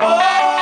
Oh!